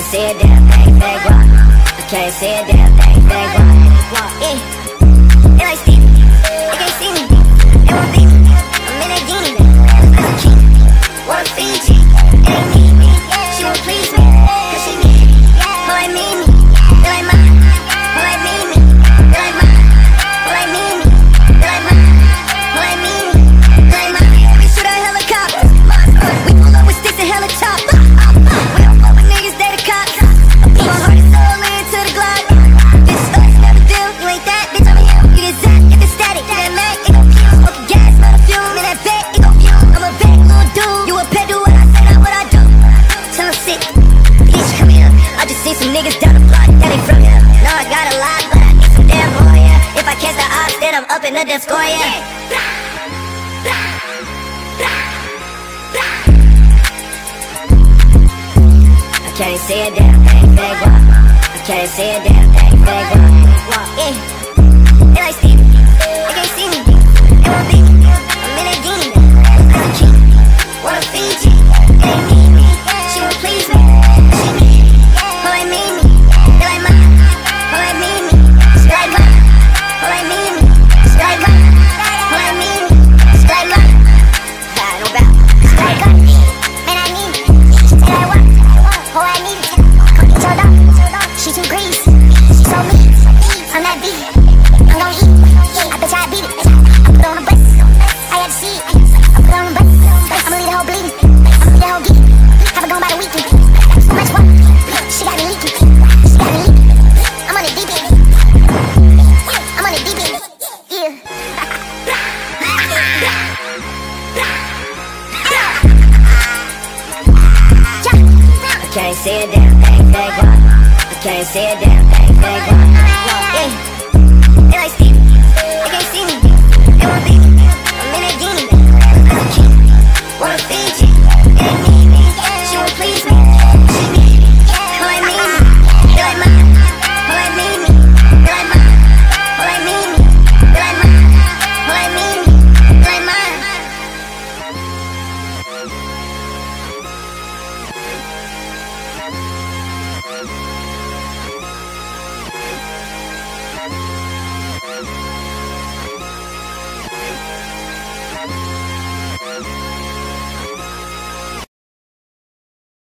can't see a damn thing, they rock. I can't see a damn thing, they rock. Yeah. And I still I can't see a damn thing, big. I can't see a damn thing, big. Yeah. see a damn thing, thank God. I can't see a damn thing. Yeah. And I see